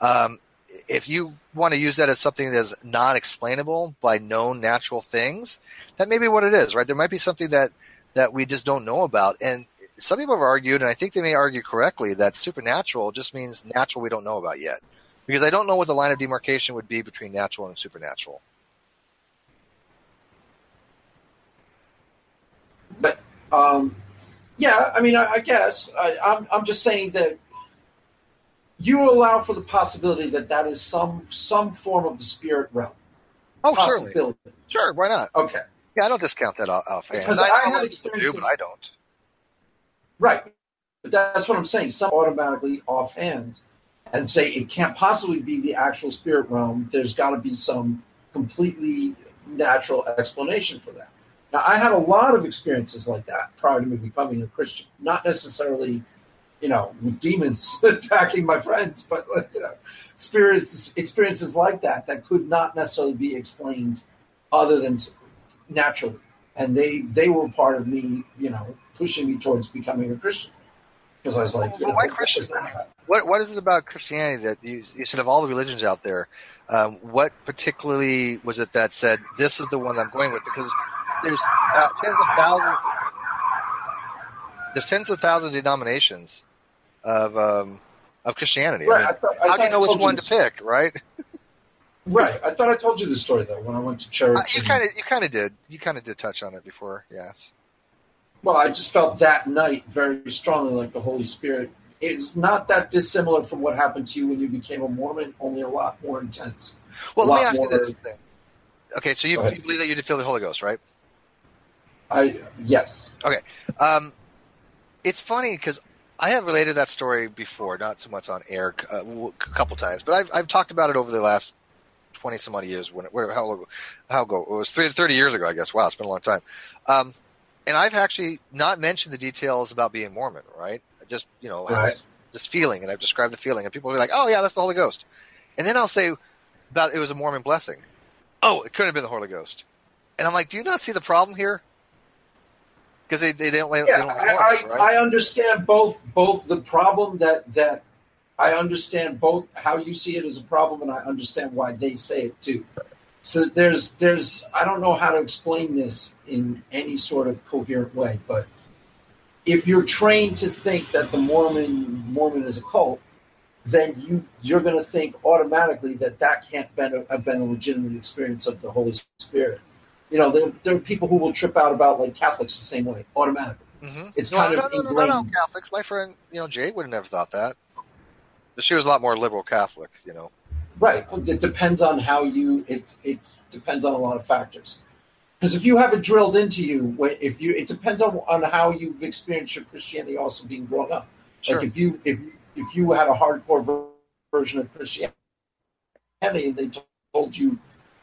Um, if you want to use that as something that's non explainable by known natural things, that may be what it is, right? There might be something that, that we just don't know about. And some people have argued, and I think they may argue correctly, that supernatural just means natural we don't know about yet. Because I don't know what the line of demarcation would be between natural and supernatural. But um, yeah, I mean, I, I guess I, I'm I'm just saying that you allow for the possibility that that is some some form of the spirit realm. Oh, certainly. Sure, why not? Okay. Yeah, I don't discount that offhand. Because I, I had people do, but I don't. Right. But that's what I'm saying. Some automatically offhand and say it can't possibly be the actual spirit realm. There's got to be some completely natural explanation for that. Now, I had a lot of experiences like that prior to me becoming a Christian. Not necessarily, you know, with demons attacking my friends, but you know, spirits experiences like that that could not necessarily be explained other than naturally, and they they were part of me, you know, pushing me towards becoming a Christian because I was like, well, why Christian? What what is it about Christianity that you, you said of all the religions out there, um, what particularly was it that said this is the one I'm going with? Because there's uh, tens of thousands, there's tens of thousands of denominations of um, of Christianity. Right, I mean, I thought- I how do you know which one to pick? Right? Right. I thought I told you the story though when I went to church. Uh, you kind of you kind of did. You kind of did touch on it before. Yes. Well, I just felt that night very strongly like the Holy Spirit. It's not that dissimilar from what happened to you when you became a Mormon, only a lot more intense. Well, let me ask you this. Thing. Okay, so you, you believe that you did feel the Holy Ghost, right? I yes. Okay. Um, it's funny because I have related that story before, not so much on air, uh, a couple times, but I've, I've talked about it over the last twenty some odd years. When where, how long? How ago? It was 30, 30 years ago, I guess. Wow, it's been a long time. Um, and I've actually not mentioned the details about being Mormon, right? Just you know, Right. this feeling, and I've described the feeling, and people will be like, "Oh yeah, that's the Holy Ghost," and then I'll say about it was a Mormon blessing. Oh, it couldn't have been the Holy Ghost, and I'm like, "Do you not see the problem here?" Because they, they don't, they Yeah, don't like I, Mormons, I, right? I understand both both the problem that that I understand both how you see it as a problem, and I understand why they say it too. So there's there's I don't know how to explain this in any sort of coherent way, but if you're trained to think that the Mormon Mormon is a cult, then you you're going to think automatically that that can't been a, have been a legitimate experience of the Holy Spirit. You know, there, there are people who will trip out about like Catholics the same way automatically. Mhm. It's no, kind no, of no, no, no, no. Catholics. My friend, you know, Jade would have never thought that. But she was a lot more liberal Catholic, you know. Right. It depends on how you. It it depends on a lot of factors. Because if you have it drilled into you, if you, it depends on on how you've experienced your Christianity also being grown up. Sure. Like if you if if you had a hardcore ver- version of Christianity and they told you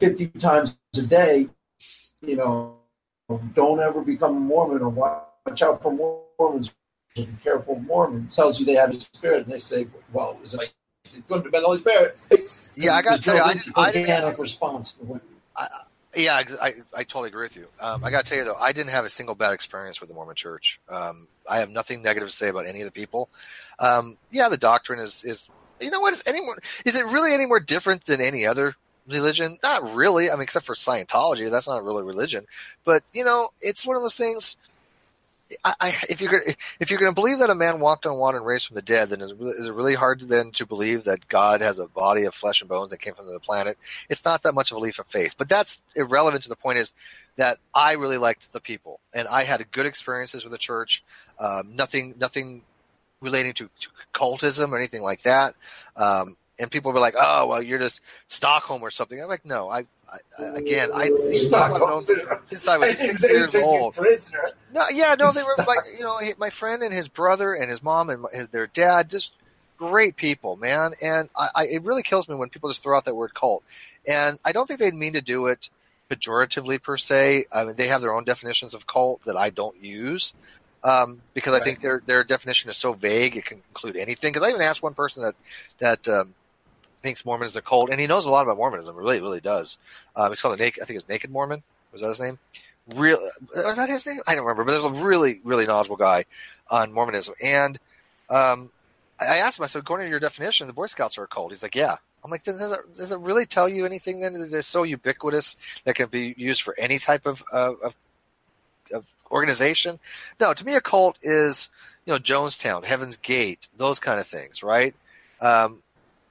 fifty times a day, you know, don't ever become a Mormon or watch out for Mormons. Be careful of Mormons. Tells you they have a spirit, and they say, "Well, it was like couldn't have been the Holy Spirit." Yeah, I got to tell you, I, an I didn't, organic response. to what- yeah, I, I totally agree with you. Um, I got to tell you though, I didn't have a single bad experience with the Mormon Church. Um, I have nothing negative to say about any of the people. Um, yeah, the doctrine is is you know what is any more is it really any more different than any other religion? Not really. I mean, except for Scientology, that's not really religion. But you know, it's one of those things. I, I, if you're gonna, if you're going to believe that a man walked on water and raised from the dead, then is, is it really hard then to believe that God has a body of flesh and bones that came from the planet? It's not that much of a leap of faith, but that's irrelevant to the point. Is that I really liked the people, and I had good experiences with the church. Um, nothing, nothing relating to, to cultism or anything like that. Um, and people were like, "Oh, well, you're just Stockholm or something." I'm like, "No, I, I again, I Stockholm. since I was six They years old." prisoner. No, yeah, no, they were like you know my friend and his brother and his mom and his their dad, just great people, man. And I, I it really kills me when people just throw out that word cult. And I don't think they'd mean to do it pejoratively per se. I mean, they have their own definitions of cult that I don't use. Um, because I think their their definition is so vague it can include anything. Because I even asked one person that that um, thinks Mormon is a cult, and he knows a lot about Mormonism. Really, really does. Um, it's called the Naked. I think it's Naked Mormon. Was that his name? Real was that his name? I don't remember. But there's a really, really knowledgeable guy on Mormonism, and um, I asked him, I said, according to your definition, the Boy Scouts are a cult. He's like, yeah. I'm like, does it, does it really tell you anything then that they're so ubiquitous that can be used for any type of, uh, of, of organization? No, to me, a cult is, you know, Jonestown, Heaven's Gate, those kind of things, right? Um,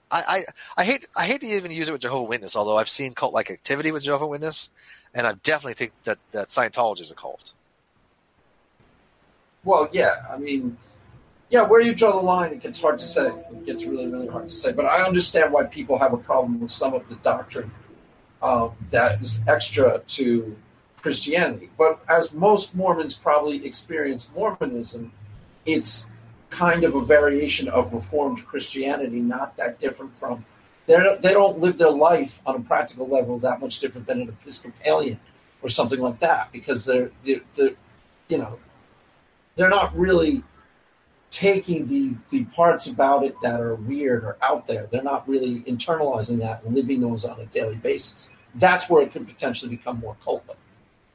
I, I, hate I hate to even use it with Jehovah Witness, although I've seen cult like activity with Jehovah Witness, and I definitely think that, that Scientology is a cult. Well, yeah, I mean, yeah, where you draw the line, it gets hard to say. It gets really, really hard to say. But I understand why people have a problem with some of the doctrine uh, that is extra to Christianity. But as most Mormons probably experience Mormonism, it's kind of a variation of Reformed Christianity, not that different from. They're, they don't live their life on a practical level that much different than an Episcopalian or something like that because they're, they're, they're you know, they're not really taking the the parts about it that are weird or out there. They're not really internalizing that and living those on a daily basis. That's where it could potentially become more cult. Does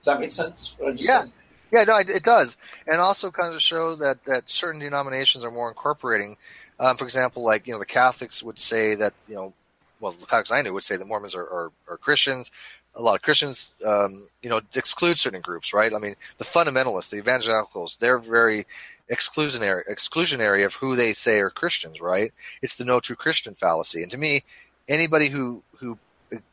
that make sense? yeah. Said? Yeah, no, it, it, does, and also kind of show that that certain denominations are more incorporating. Um, for example, like you know, the Catholics would say that you know, well, the Catholics I knew would say the Mormons are, are, are Christians. A lot of Christians, um, you know, exclude certain groups, right? I mean, the fundamentalists, the evangelicals, they're very exclusionary exclusionary of who they say are Christians, right? It's the no true Christian fallacy. And to me, anybody who who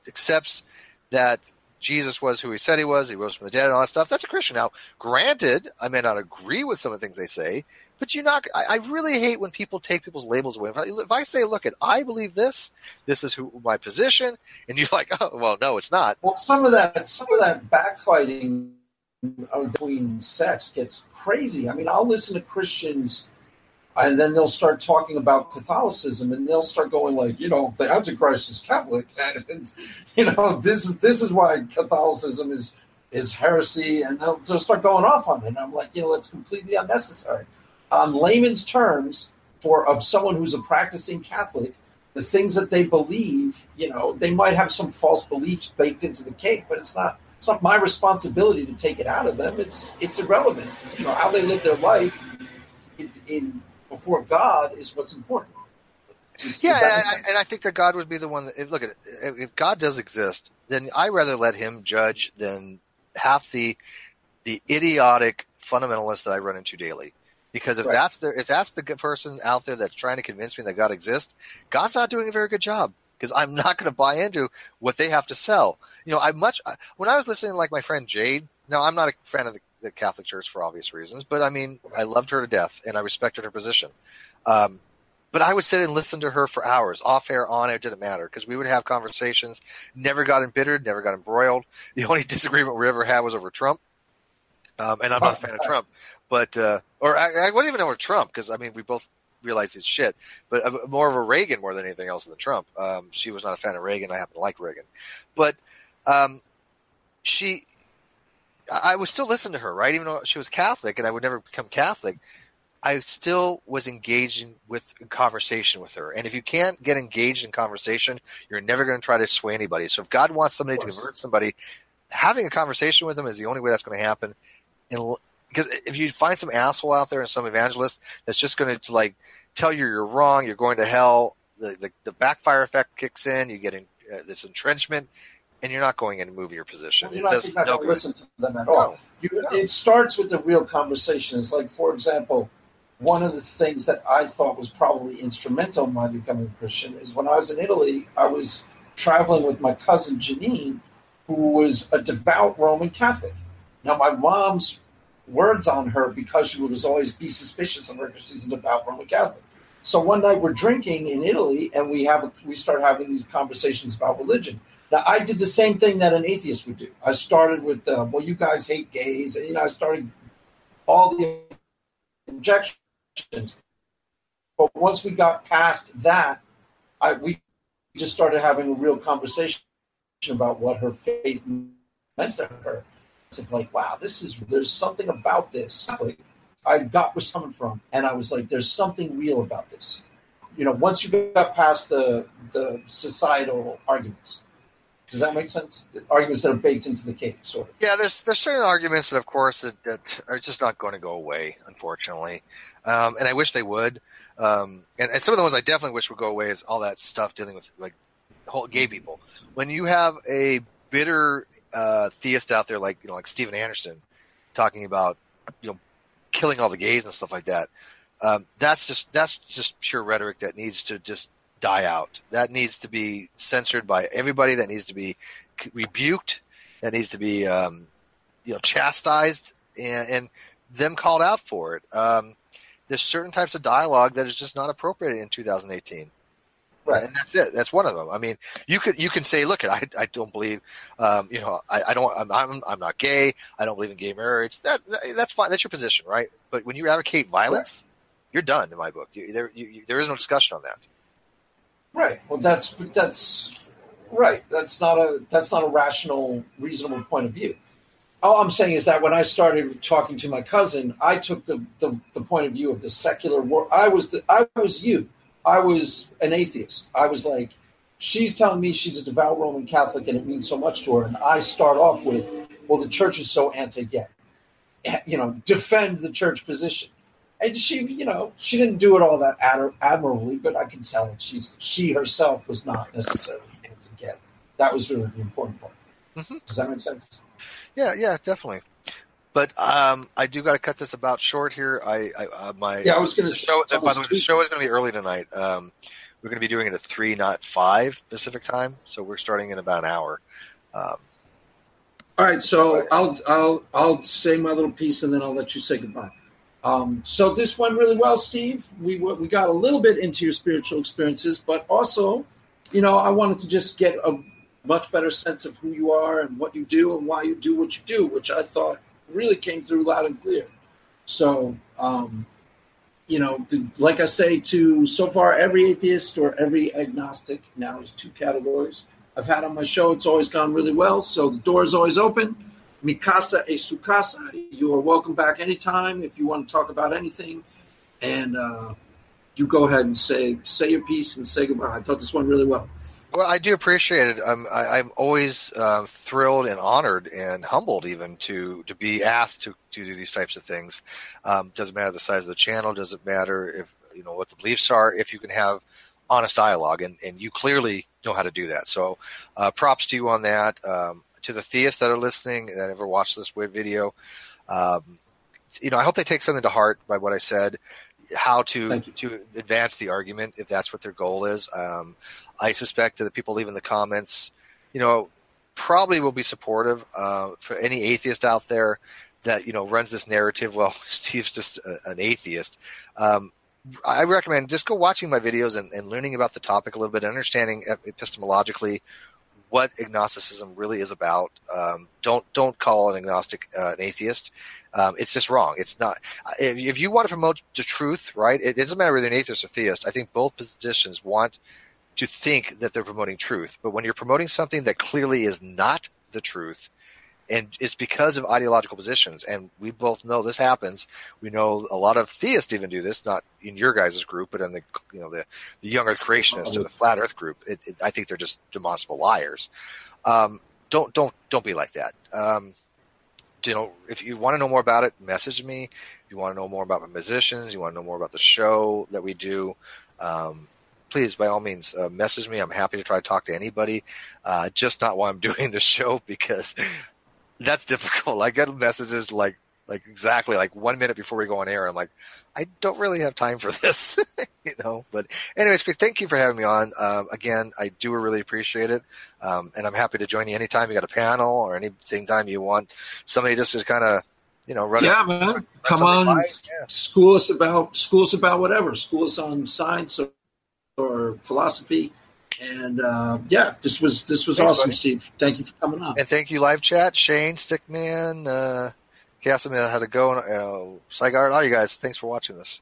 accepts that Jesus was who he said he was, he rose from the dead, and all that stuff, that's a Christian. Now, granted, I may not agree with some of the things they say, but you not. I, I really hate when people take people's labels away. If I, if I say, "Look, at I believe this. This is who my position," and you're like, "Oh, well, no, it's not." Well, some of that, some of that backfighting between sects gets crazy. I mean, I'll listen to Christians and then they'll start talking about Catholicism and they'll start going like, you know, the Antichrist is Catholic and, and you know, this is this is why Catholicism is is heresy and they'll, start going off on it. And I'm like, you know, it's completely unnecessary. On layman's terms, for of someone who's a practicing Catholic, the things that they believe, you know, they might have some false beliefs baked into the cake, but it's not it's not my responsibility to take it out of them. It's it's irrelevant. You know how they live their life in before God is what's important. yeah, and I, and I, think that God would be the one that look at it. If God does exist, then I rather let Him judge than half the the idiotic fundamentalists that I run into daily. Because if right. that's the if that's the person out there that's trying to convince me that God exists, God's not doing a very good job because I'm not going to buy into what they have to sell. You know, I much when I was listening, like my friend Jade. Now, I'm not a fan of the, the, Catholic Church for obvious reasons, but I mean, I loved her to death and I respected her position. Um, but I would sit and listen to her for hours, off air, on air, didn't matter because we would have conversations. Never got embittered, never got embroiled. The only disagreement we ever had was over Trump. Um, and I'm not a fan of Trump, but uh, or I, I wasn't even over Trump because I mean we both realize it's shit, but uh, more of a Reagan more than anything else than Trump. Um, she was not a fan of Reagan. I happen to like Reagan, but um, she, I would still listen to her, right? Even though she was Catholic and I would never become Catholic, I still was engaging with conversation with her. And if you can't get engaged in conversation, you're never going to try to sway anybody. So if God wants somebody to convert somebody, having a conversation with them is the only way that's going to happen. And because if you find some asshole out there and some evangelist that's just going to like tell you you're wrong, you're going to hell, the the, the backfire effect kicks in, you get in, uh, this entrenchment, and you're not going in and moving your position. You're not, not going to listen to them at all. You, no. It starts with the real conversation. It's like, for example, one of the things that I thought was probably instrumental in my becoming a Christian is when I was in Italy, I was traveling with my cousin Janine, who was a devout Roman Catholic. Now, my mom's words on her because she would always be suspicious of her because she's a devout Roman Catholic. So one night we're drinking in Italy and we have a, we start having these conversations about religion. Now I did the same thing that an atheist would do. I started with, uh, well, you guys hate gays, and you know I started all the injections. But once we got past that, I we just started having a real conversation about what her faith meant to her It's like, wow, this is there's something about this. Like, I got where coming from, and I was like, there's something real about this. You know, once you got past the the societal arguments, Does that make sense? Arguments that are baked into the cake, sort of. Yeah, there's there's certain arguments that, of course, that, that are just not going to go away, unfortunately. Um, and I wish they would. Um, and, and some of the ones I definitely wish would go away is all that stuff dealing with like whole gay people. When you have a bitter uh, theist out there like you know like Steven Anderson talking about you know killing all the gays and stuff like that, um, that's just that's just pure rhetoric that needs to just die out. That needs to be censored by everybody. That needs to be rebuked. That needs to be, um, you know, chastised and, and, them called out for it. Um, there's certain types of dialogue that is just not appropriate in 2018. Right. And that's it. That's one of them. I mean, you could you can say, look, I, I don't believe, um, you know, I, I don't, I'm, I'm, I'm not gay. I don't believe in gay marriage. That, that that's fine. That's your position, right? But when you advocate violence, right. you're done in my book. You, there, you, there is no discussion on that. Right. Well, that's that's right. That's not a that's not a rational, reasonable point of view. All I'm saying is that when I started talking to my cousin, I took the the, the point of view of the secular world. I was the I was you. I was an atheist. I was like, she's telling me she's a devout Roman Catholic and it means so much to her, and I start off with, well, the church is so anti-gay. You know, defend the church position and she, you know, she didn't do it all that ad- admirably, but I can tell that she's she herself was not necessarily able to get. That was really the important part. Mm-hmm. Does that make sense? Yeah, yeah, definitely. But um, I do got to cut this about short here. I, I uh, my yeah, I was going to show. By the way, the show is going to be early tonight. Um, we're going to be doing it at three, not five Pacific time. So we're starting in about an hour. Um, all right, so I'll I'll I'll say my little piece and then I'll let you say goodbye. Um, so this went really well, Steve. We we got a little bit into your spiritual experiences, but also, you know, I wanted to just get a much better sense of who you are and what you do and why you do what you do, which I thought really came through loud and clear. So, um, you know, the, like I say to so far every atheist or every agnostic now is two categories I've had on my show. It's always gone really well. So the door is always open Mikasa e Sukasa. You are welcome back anytime if you want to talk about anything. And uh, you go ahead and say say your piece and say goodbye. I thought this went really well. Well, I do appreciate it. I'm I, am always uh, thrilled and honored and humbled even to to be asked to, to do these types of things. Um, doesn't matter the size of the channel. Doesn't matter if you know what the beliefs are. If you can have honest dialogue, and and you clearly know how to do that. So, uh, props to you on that. Um, to the theists that are listening that ever watched this weird video. Um, you know, I hope they take something to heart by what I said, how to to advance the argument if that's what their goal is. Um, I suspect that the people leaving the comments, you know, probably will be supportive uh, for any atheist out there that you know runs this narrative. Well, Steve's just a, an atheist. Um, I recommend just go watching my videos and, and, learning about the topic a little bit, understanding epistemologically what agnosticism really is about. Um, don't don't call an agnostic uh, an atheist. Um, it's just wrong. It's not. If, if, you want to promote the truth, right? It, it doesn't matter whether an atheist or theist. I think both positions want to think that they're promoting truth. But when you're promoting something that clearly is not the truth, and it's because of ideological positions. And we both know this happens. We know a lot of theists even do this, not in your guys' group, but in the you know the the young Earth creationists or the flat Earth group. It, it, I think they're just demonstrable liars. Um, don't don't don't be like that. Um, you know, if you want to know more about it, message me. If you want to know more about my musicians, you want to know more about the show that we do. Um, please, by all means, uh, message me. I'm happy to try to talk to anybody. Uh, just not while I'm doing the show because that's difficult. I get messages like like exactly like one minute before we go on air. I'm like, I don't really have time for this, you know. But anyways, thank you for having me on. Um, again, I do really appreciate it, um, and I'm happy to join you anytime you got a panel or anything time you want somebody just to kind of you know run. Yeah, man, run come on, yeah. school us about school us about whatever. School us on science or, or philosophy and uh, yeah, this was this was Thanks, awesome, buddy. Steve. Thank you for coming on. And thank you, live chat, Shane, Stickman, uh, Casimir, how to go, uh, Saigar, all you guys. Thanks for watching this.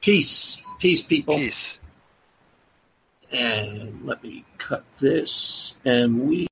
Peace, peace, people. Peace. And let me cut this, and we.